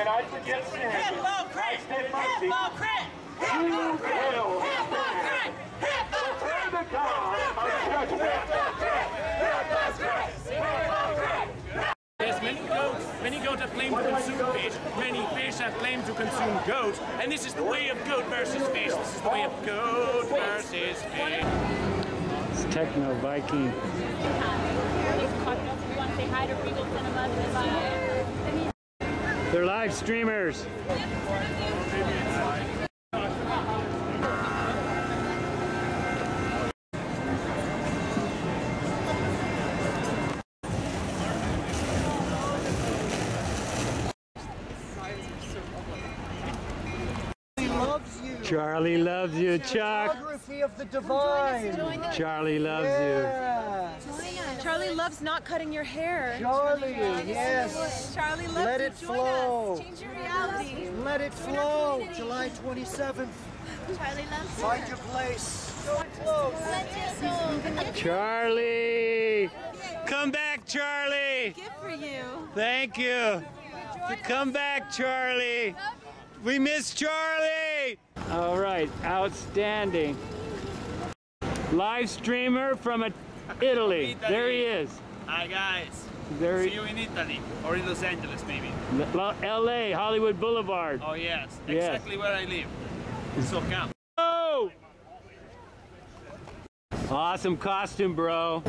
and I suggest to him, I stand mercy, you will stand before the God of judgment. Yes, many goats, many goats have claimed to consume fish, many fish have claimed to consume goats, and this is the way of goat versus fish. This is the way of goat versus fish. It's Techno Viking. We want to say hi to Regal Cinemas. They're live streamers. loves you. Charlie loves you, Chuck. Photography of the divine. Charlie loves Yeah. Charlie loves not cutting your hair. Charlie, yes. Charlie loves Let you. it Join flow. us. Change your reality. Let it flow. July 27th. Charlie loves you. Find your place. Go close. you. Charlie! Come back, Charlie! Gift for you. Thank you. Come back, Charlie. We miss Charlie. All right, outstanding. Live streamer from a- Italy. There he is. Hi guys. There See you in Italy or in Los Angeles maybe. L.A. Hollywood Boulevard. Oh yes, Yes. exactly where I live. So come. Oh! Awesome costume, bro.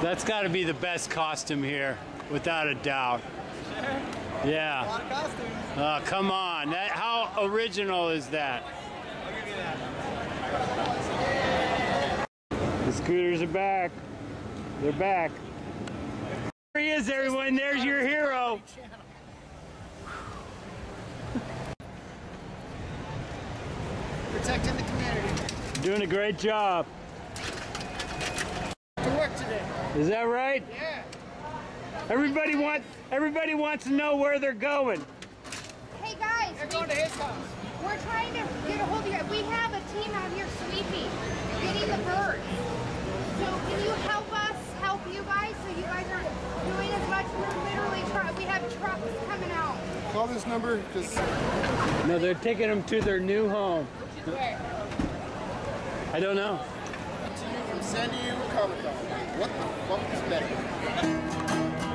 That's got to be the best costume here, without a doubt. Yeah. A lot of costumes. Oh, come on. That, how original is that? The scooters are back. They're back. There he is, everyone. There's your hero. Protecting the community. Doing a great job. Is that right? Yeah. Everybody wants everybody wants to know where they're going. Hey guys, They're we, going to his house. we're trying to get a hold of you. We have a team out here sweeping, getting the birds. So can you help us help you guys so you guys aren't doing as much? We're literally trying. We have trucks coming out. Call this number because No, they're taking them to their new home. Where? I don't know. San Diego Comic Con. What the fuck is better?